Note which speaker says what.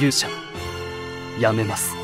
Speaker 1: 勇者。やめます。